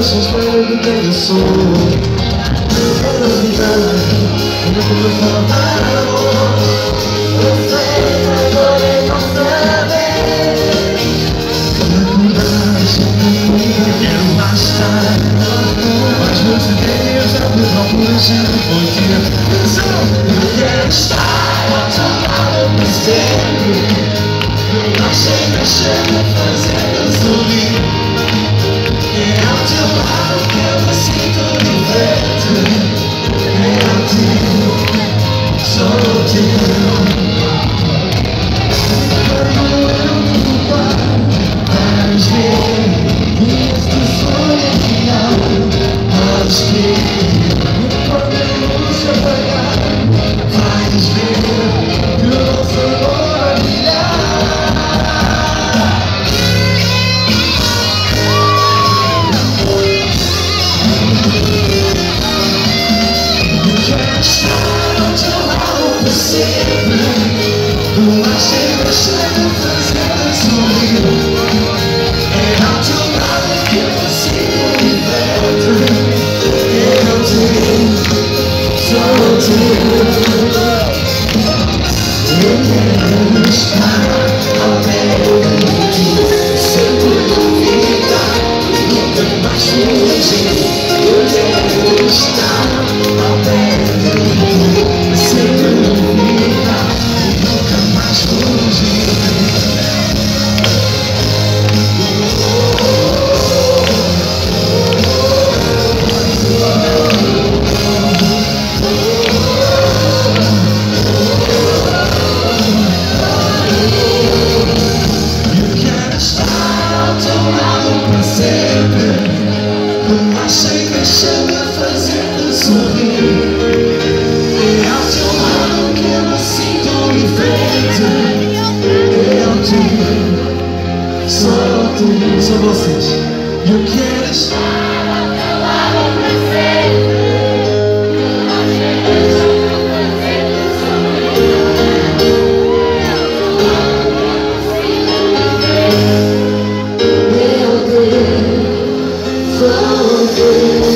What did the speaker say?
eu sou espelho do quem eu não sorrir ver que este sonho Quero estar ao pé pra sempre Não deixe-me fazer fazendo sorrir É ao seu lado que eu não sinto me frente Eu te só tu, só vocês. E eu quero estar Santo.